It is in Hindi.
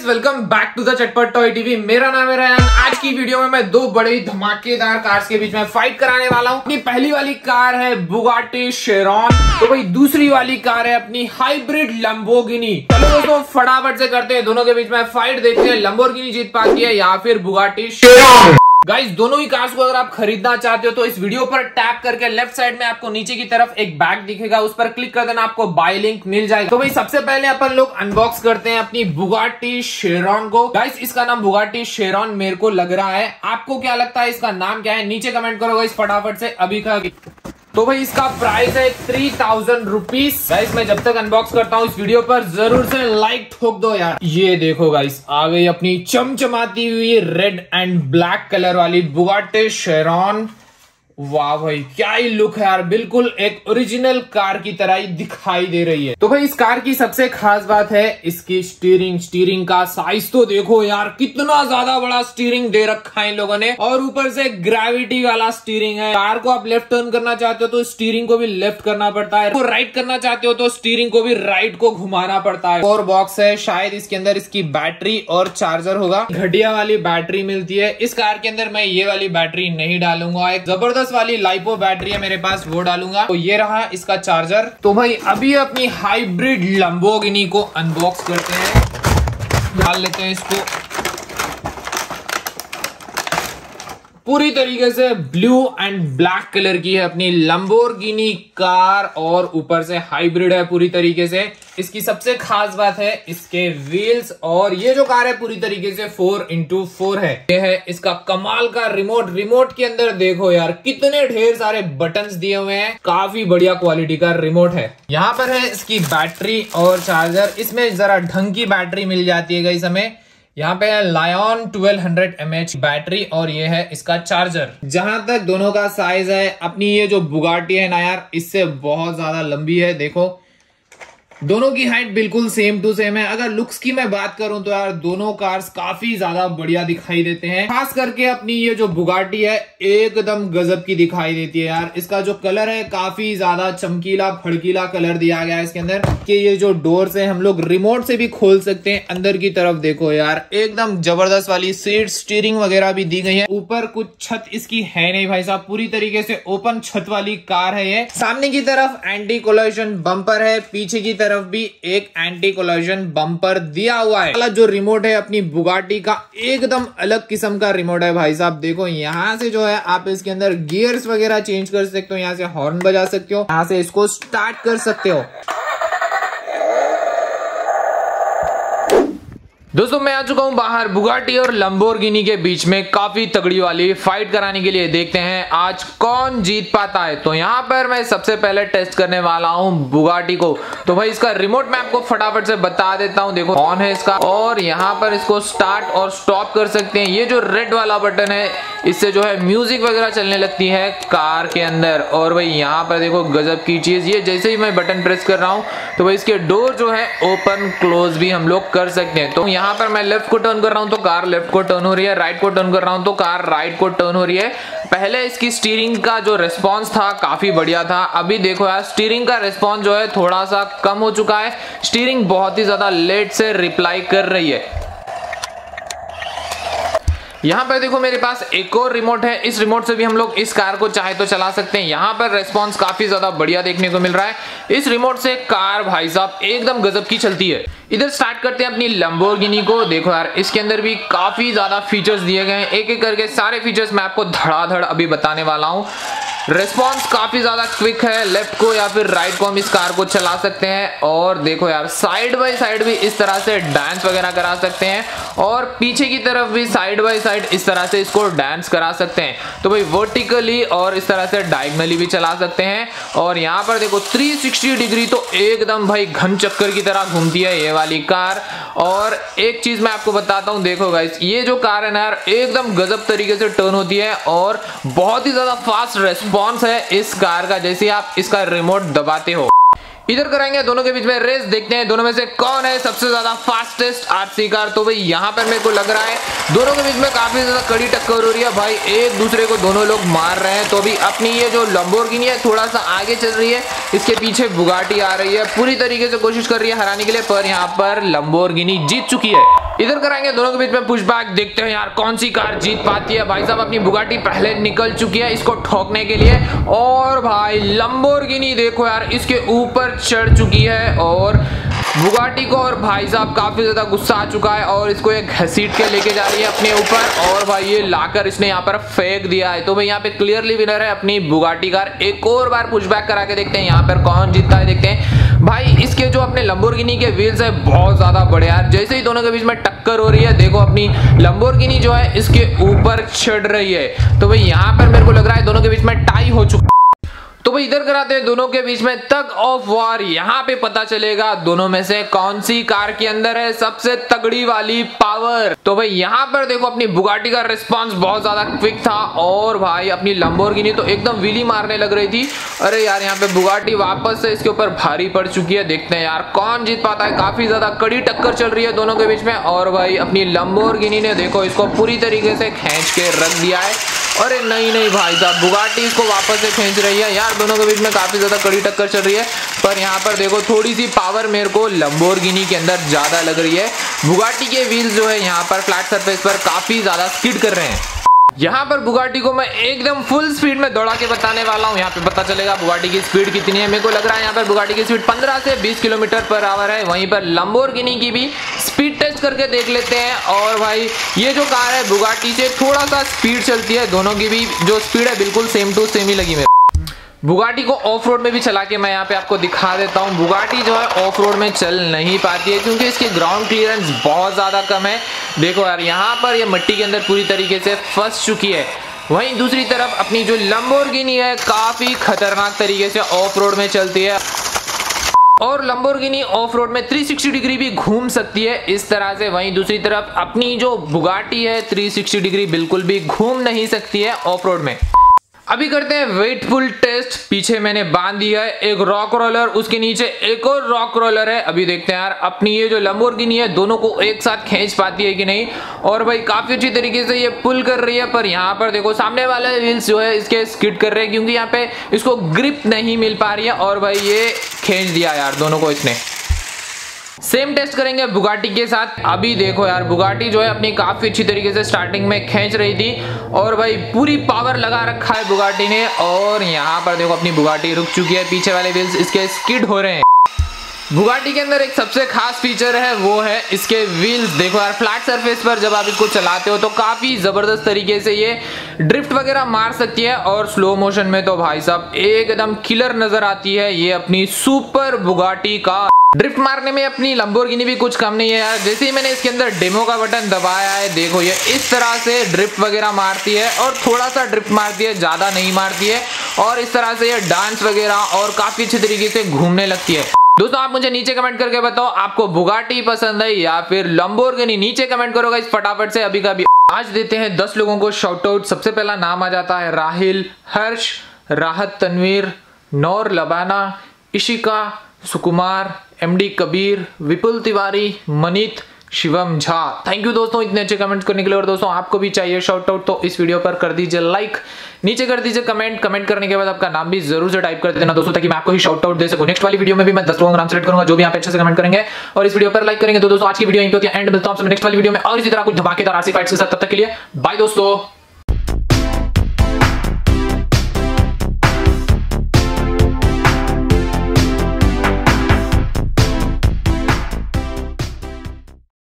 Guys welcome back to the Chatpat toy TV मेरा नाम है रयान आज की वीडियो में मैं दो बड़े ही धमाकेदार कार्स के बीच में फाइट कराने वाला हूँ। अपनी पहली वाली कार है बुगाटी शेरॉन तो भाई, दूसरी वाली कार है अपनी हाइब्रिड लंबोगिनी चलो दोस्तों, फटाफट से करते हैं। दोनों के बीच में फाइट देखते हैं। लंबोगिनी जीत पाती है या फिर बुगाटी शेरॉन गाइस दोनों ही कार्स को अगर आप खरीदना चाहते हो तो इस वीडियो पर टैप करके लेफ़्ट साइड में आपको नीचे की तरफ़ एक बैग दिखेगा, उस पर क्लिक कर देना, आपको बाय लिंक मिल जाएगा। तो भाई, सबसे पहले अपन लोग अनबॉक्स करते हैं अपनी बुगाटी शेरॉन को। गाइस इसका नाम बुगाटी शेरॉन मेरे को लग रहा है। आपको क्या लगता है, इसका नाम क्या है? नीचे कमेंट करोगे इस फटाफट से। अभी का तो भाई इसका प्राइस है थ्री थाउज़ेंड रुपीज़ गाइस मैं जब तक अनबॉक्स करता हूँ इस वीडियो पर, ज़रूर से लाइक ठोक दो यार। ये देखो गाइस आ गई अपनी चमचमाती हुई रेड एंड ब्लैक कलर वाली बुगाटे शेरॉन वाह भाई, क्या ही लुक है यार। बिल्कुल एक ओरिजिनल कार की तरह ही दिखाई दे रही है। तो भाई, इस कार की सबसे खास बात है इसकी स्टीयरिंग स्टीयरिंग का साइज़ तो देखो यार, कितना ज़्यादा बड़ा स्टीयरिंग दे रखा है इन लोगों ने। और ऊपर से ग्रेविटी वाला स्टीयरिंग है। कार को आप लेफ़्ट टर्न करना चाहते हो तो स्टीयरिंग को भी लेफ़्ट करना पड़ता है। तो राइट करना चाहते हो तो स्टीयरिंग को भी राइट को घुमाना पड़ता है। और बॉक्स है, शायद इसके अंदर इसकी बैटरी और चार्जर होगा। घटिया वाली बैटरी मिलती है। इस कार के अंदर मैं ये वाली बैटरी नहीं डालूँगा। एक ज़बरदस्त वाली लाइपो बैटरी है मेरे पास, वो डालूँगा। तो ये रहा इसका चार्जर तो भाई, अभी अपनी हाइब्रिड लंबोगिनी को अनबॉक्स करते हैं। डाल लेते हैं इसको। पूरी तरीके से ब्लू एंड ब्लैक कलर की है अपनी लंबोर्गिनी कार और ऊपर से हाइब्रिड है पूरी तरीके से। इसकी सबसे खास बात है इसके व्हील्स और ये जो कार है पूरी तरीके से फोर इंटू फोर है। ये है इसका कमाल का रिमोट रिमोट के अंदर देखो यार, कितने ढेर सारे बटन्स दिए हुए हैं। काफ़ी बढ़िया क्वालिटी का रिमोट है। यहाँ पर है इसकी बैटरी और चार्जर इसमें जरा ढंग की बैटरी मिल जाती है गई हमें। यहाँ पे है लायन 1200 एच बैटरी और ये है इसका चार्जर जहाँ तक दोनों का साइज़ है, अपनी ये जो बुगाटी है ना यार, इससे बहुत ज़्यादा लंबी है, देखो। दोनों की हाइट बिल्कुल सेम टू सेम है। अगर लुक्स की मैं बात करूँ तो यार दोनों कार्स काफ़ी ज़्यादा बढ़िया दिखाई देते हैं। खास करके अपनी ये जो बुगाटी है, एकदम गजब की दिखाई देती है यार। इसका जो कलर है, काफ़ी ज़्यादा चमकीला, फड़कीला कलर दिया गया है इसके अंदर कि ये जो डोर से हम लोग रिमोट से भी खोल सकते हैं। अंदर की तरफ़ देखो यार, एकदम ज़बरदस्त वाली सीट स्टीयरिंग वगैरह भी दी गई है। ऊपर कुछ छत इसकी है नहीं भाई साहब। पूरी तरीके से ओपन छत वाली कार है ये। सामने की तरफ़ एंटी कोलोशन बम्पर है, पीछे की तरफ़ तरफ़ भी एक एंटी कोलोजन बम्पर दिया हुआ है। जो रिमोट है अपनी बुगाटी का एकदम अलग किस्म का रिमोट है भाई साहब। देखो, यहाँ से जो है आप इसके अंदर गियर्स वगैरह चेंज कर सकते हो, यहाँ से हॉर्न बजा सकते हो, यहाँ से इसको स्टार्ट कर सकते हो। दोस्तों, मैं आ चुका हूँ बाहर बुगाटी और लंबोरगिनी के बीच में। काफ़ी तगड़ी वाली फाइट कराने के लिए देखते हैं आज कौन जीत पाता है। तो यहाँ पर मैं सबसे पहले टेस्ट करने वाला हूँ बुगाटी को। तो भाई, इसका रिमोट मैं आपको फटाफट से बता देता हूँ। देखो ऑन है इसका। और यहाँ पर इसको स्टार्ट और स्टॉप कर सकते हैं। ये जो रेड वाला बटन है, इससे जो है म्यूज़िक वगैरह चलने लगती है कार के अंदर। और भाई, यहाँ पर देखो, गजब की चीज़। ये जैसे ही मैं बटन प्रेस कर रहा हूँ तो भाई, इसके डोर जो है ओपन क्लोज भी हम लोग कर सकते हैं। तो यहाँ पर मैं लेफ़्ट को टर्न कर रहा हूँ तो कार लेफ़्ट को टर्न हो रही है राइट को टर्न कर रहा हूँ तो कार राइट को टर्न हो रही है। पहले इसकी स्टीयरिंग का जो रिस्पॉन्स था काफ़ी बढ़िया था। अभी देखो यार स्टीयरिंग का रिस्पॉन्स जो है थोड़ा सा कम हो चुका है। स्टीयरिंग बहुत ही ज़्यादा लेट से रिप्लाई कर रही है। यहाँ पर देखो मेरे पास एक और रिमोट है। इस रिमोट से भी हम लोग इस कार को चाहे तो चला सकते हैं। यहाँ पर रेस्पॉन्स काफ़ी ज़्यादा बढ़िया देखने को मिल रहा है। इस रिमोट से कार भाई साहब एकदम गजब की चलती है। इधर स्टार्ट करते हैं अपनी लंबोर्गिनी को। देखो यार, इसके अंदर भी काफ़ी ज़्यादा फीचर्स दिए गए हैं। एक एक करके सारे फीचर्स मैं आपको धड़ाधड़ अभी बताने वाला हूँ। रिस्पॉन्स काफ़ी ज़्यादा क्विक है। लेफ़्ट को या फिर राइट को हम इस कार को चला सकते हैं। और देखो यार साइड बाय साइड भी इस तरह से डांस वगैरह करा सकते हैं। और पीछे की तरफ़ भी साइड बाय साइड इस तरह से इसको डांस करा सकते हैं। तो भाई वर्टिकली और इस तरह से डायगनली भी चला सकते हैं। और यहाँ पर देखो 360 डिग्री तो एकदम भाई घन चक्कर की तरह घूमती है ये वाली कार और एक चीज़ मैं आपको बताता हूँ, देखो गाइस ये जो कार है ना यार, एकदम गजब तरीके से टर्न होती है। और बहुत ही ज़्यादा फास्ट रेस्पॉन्स है इस कार का, जैसे आप इसका रिमोट दबाते हो। इधर कराएँगे, दोनों के बीच में रेस देखते हैं। दोनों में से कौन है सबसे ज़्यादा फास्टेस्ट आरसी कार? तो भाई, यहाँ पर मेरे को लग रहा है, दोनों के बीच में काफ़ी ज़्यादा कड़ी टक्कर हो रही है। भाई, एक दूसरे को दोनों लोग मार रहे हैं। तो अभी अपनी ये जो लंबोर्गिनी है थोड़ा सा आगे चल रही है। इसके पीछे बुगाटी आ रही है। पूरी तरीके से कोशिश कर रही है हराने के लिए, पर यहाँ पर लंबोर्गिनी जीत चुकी है। इधर कराएँगे, दोनों के बीच में पुशबैक देखते हैं यार कौन सी कार जीत पाती है। भाई साहब, अपनी बुगाटी पहले निकल चुकी है इसको ठोकने के लिए। और भाई लंबोर्गिनी देखो यार, इसके ऊपर चढ़ चुकी है और बुगाटी को और भाई साहब काफ़ी ज़्यादा गुस्सा आ चुका है और इसको एक घसीट के लेके जा रही है अपने ऊपर। और भाई, ये लाकर इसने यहाँ पर फेंक दिया है। तो भाई, यहाँ पे क्लियरली विनर है अपनी बुगाटी कार। एक और बार पुशबैक करा के देखते हैं यहाँ पर कौन जीतता है, देखते हैं। भाई, इसके जो अपने लंबोरगिनी के व्हील्स है, बहुत ज़्यादा बड़े यार जैसे ही दोनों के बीच में टक्कर हो रही है, देखो अपनी लंबोरगिनी जो है, इसके ऊपर चढ़ रही है। तो भाई, यहाँ पर मेरे को लग रहा है दोनों के बीच में टाई हो चुका तो भाई इधर कराते हैं, दोनों के बीच में तग ऑफ़ वार यहाँ पे पता चलेगा दोनों में से कौन सी कार के अंदर है सबसे तगड़ी वाली पावर तो भाई यहाँ पर देखो, अपनी बुगाटी का रिस्पांस बहुत ज़्यादा क्विक था और भाई अपनी लंबोर्गिनी तो एकदम विली मारने लग रही थी। अरे यार, यहाँ पे बुगाटी वापस से इसके ऊपर भारी पड़ चुकी है, देखते हैं यार कौन जीत पाता है। काफ़ी ज़्यादा कड़ी टक्कर चल रही है दोनों के बीच में और भाई अपनी लंबोर्गिनी ने देखो, इसको पूरी तरीके से खेच के रख दिया है। अरे नहीं नहीं भाई साहब बुगाटी इसको वापस से खींच रही है। यार, दोनों के बीच में काफ़ी ज़्यादा कड़ी टक्कर चल रही है। पर यहाँ पर देखो थोड़ी सी पावर मेरे को लंबोर्गिनी के अंदर ज़्यादा लग रही है। बुगाटी के व्हील्स जो है यहाँ पर फ्लैट सरफेस पर काफ़ी ज़्यादा स्किड कर रहे हैं। यहाँ पर बुगाटी को मैं एकदम फुल स्पीड में दौड़ा के बताने वाला हूँ। यहाँ पे पता चलेगा बुगाटी की स्पीड कितनी है। मेरे को लग रहा है यहाँ पर बुगाटी की स्पीड 15 से 20 किलोमीटर पर आवर है। वहीं पर लंबोर्गिनी की भी टेस्ट करके देख लेते हैं। और भाई, ये जो कार है बुगाटी से थोड़ा सा स्पीड चलती है। दोनों की भी जो स्पीड है, बिल्कुल सेम टू सेम ही लगी मेरे बुगाटी को ऑफ़ रोड में भी चला के मैं यहाँ पे आपको दिखा देता हूँ। बुगाटी जो है ऑफ़ रोड में चल नहीं पाती है, क्योंकि इसकी ग्राउंड क्लियरेंस बहुत ज़्यादा कम है। देखो यार, यहाँ पर ये मिट्टी के अंदर पूरी तरीके से फंस चुकी है। वहीं दूसरी तरफ़ अपनी जो लंबोर्गिनी है, काफ़ी खतरनाक तरीके से ऑफ़ रोड में चलती है। और लंबोर्गिनी ऑफ़ रोड में 360 डिग्री भी घूम सकती है। इस तरह से वहीं दूसरी तरफ़ अपनी जो बुगाटी है 360 डिग्री बिल्कुल भी घूम नहीं सकती है ऑफ़ रोड में। अभी करते हैं वेटफुल टेस्ट। पीछे मैंने बाँध दिया है, एक रॉक रोलर उसके नीचे एक और रॉक रोलर है। अभी देखते हैं यार, अपनी ये जो लंबोर्गिनी है, दोनों को एक साथ खींच पाती है कि नहीं? और भाई, काफ़ी अच्छी तरीके से ये पुल कर रही है, पर यहाँ पर देखो, सामने वाले व्हील्स जो है, इसके स्किड कर रहे हैं, क्योंकि यहाँ पे इसको ग्रिप नहीं मिल पा रही है। और भाई, ये खींच दिया यार, दोनों को इसने। सेम टेस्ट करेंगे बुगाटी के साथ। अभी देखो यार बुगाटी जो है अपनी काफ़ी अच्छी तरीके से स्टार्टिंग में खींच रही थी और भाई पूरी पावर लगा रखा है बुगाटी ने और यहाँ पर देखो अपनी बुगाटी रुक चुकी है। पीछे वाले व्हील्स इसके स्किड हो रहे हैं। बुगाटी के अंदर एक सबसे खास फीचर है, वो है इसके व्हील्स देखो यार फ्लैट सरफेस पर जब आप इसको चलाते हो तो काफ़ी ज़बरदस्त तरीके से ये ड्रिफ्ट वगैरह मार सकती है और स्लो मोशन में तो भाई साहब, एकदम किलर नज़र आती है ये अपनी सुपर बुगाटी का ड्रिफ्ट मारने में अपनी लंबोर्गिनी भी कुछ कम नहीं है यार। जैसे ही मैंने इसके अंदर डेमो का बटन दबाया है, देखो ये इस तरह से ड्रिफ्ट वगैरह मारती है और थोड़ा सा ड्रिफ्ट मारती है, ज़्यादा नहीं मारती है और इस तरह से ये डांस वगैरह और काफ़ी अच्छे तरीके से घूमने लगती है। दोस्तों, आप मुझे नीचे कमेंट करके बताओ, आपको बुगाटी पसंद है या फिर लंबोर्गिनी नीचे कमेंट करोगा इस फटाफट से। अभी का भी आज देते हैं दस लोगों को शॉर्ट आउट सबसे पहला नाम आ जाता है Rahil, Harsh, Rahat, Tanveer, Naur, Labana, Ishika Sukumar MD Kabir, Vipul Tiwari, Manit, Shivam Jha. Thank you दोस्तों इतने अच्छे कमेंट करने के लिए। और दोस्तों, आपको भी चाहिए शॉर्ट आउट तो इस वीडियो पर कर दीजिए लाइक नीचे कर दीजिए कमेंट कमेंट करने के बाद आपका नाम भी ज़रूर से टाइप कर देना दोस्तों, ताकि मैं आपको ही शॉर्ट आउट दे सकूँ। नेक्स्ट वाली वीडियो में भी मैं दस लोगों का नाम सेलेक्ट करूँगा, जो भी आप अच्छे से कमेंट करेंगे। और इस वीडियो पर लाइक करेंगे तो दोस्तों, आज की वीडियो यहीं एंड मिलता हूँ नेक्स्ट वाली वीडियो में। और इसी तरह कुछ धमाकेदार आरसी फाइट्स के साथ, तब तक के लिए बाय दोस्तों।